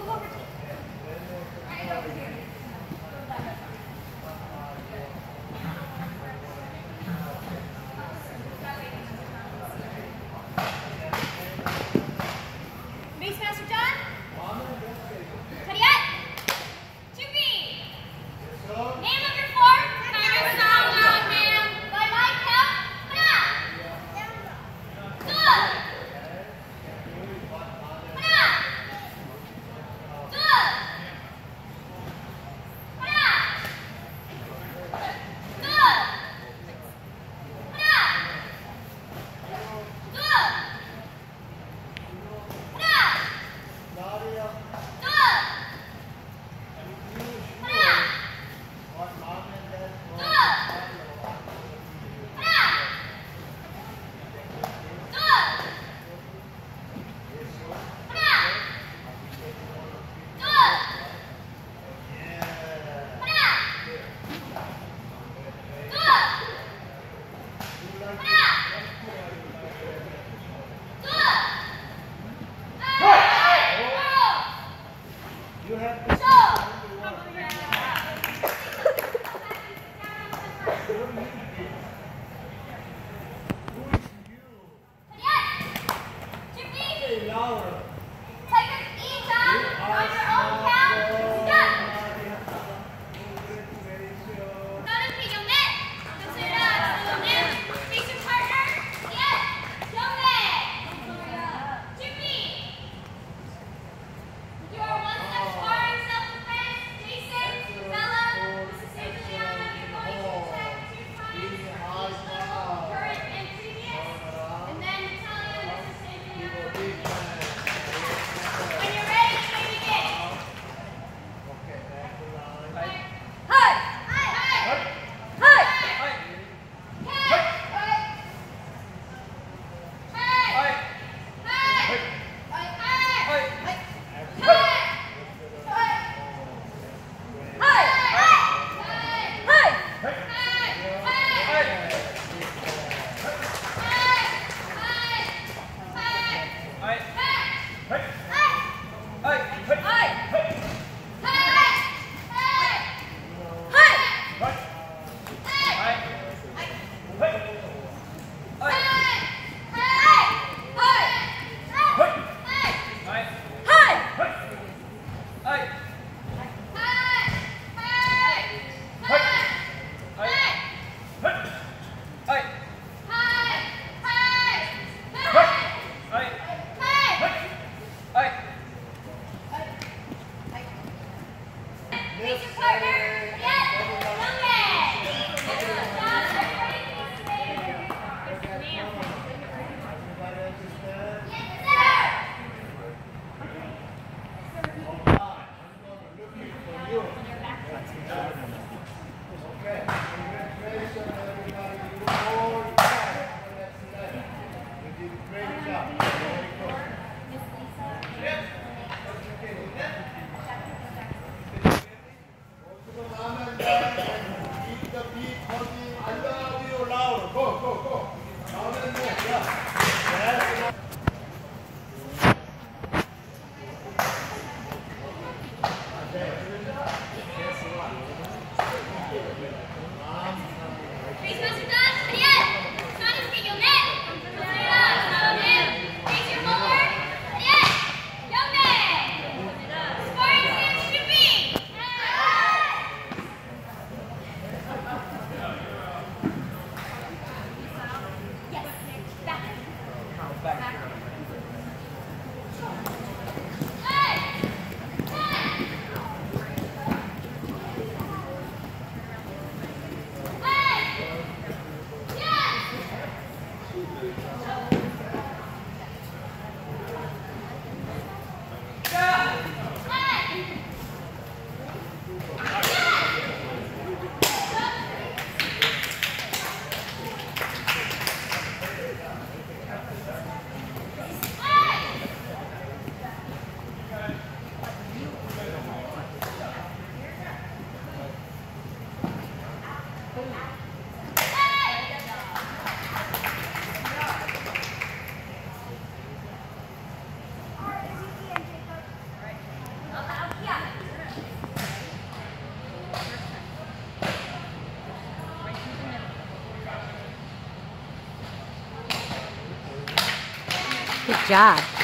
Move over dollars. Good job.